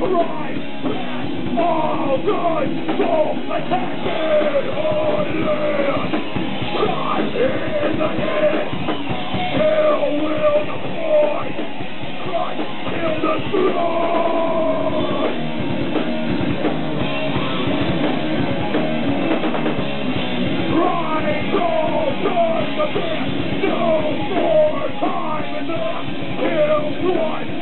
Rise back, all good soul attacking on land. God in the head, hell will deploy. Christ in the the best, no more time in them. Kill what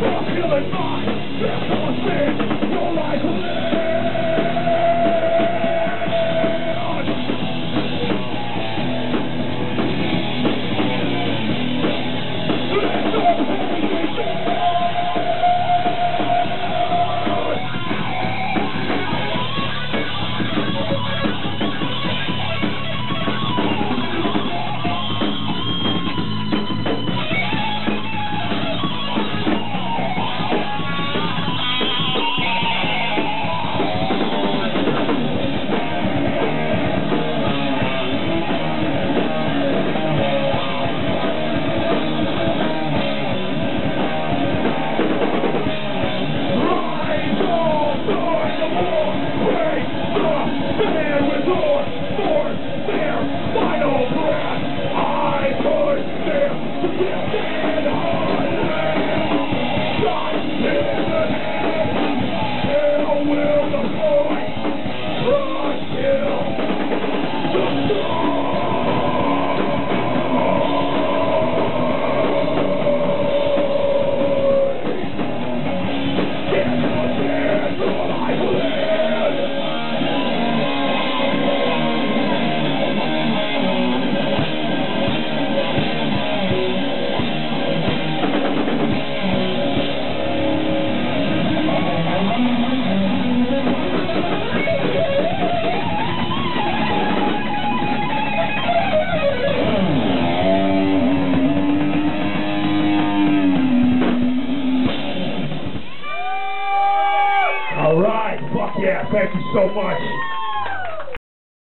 My. Killing mine. Death will Thank you so much.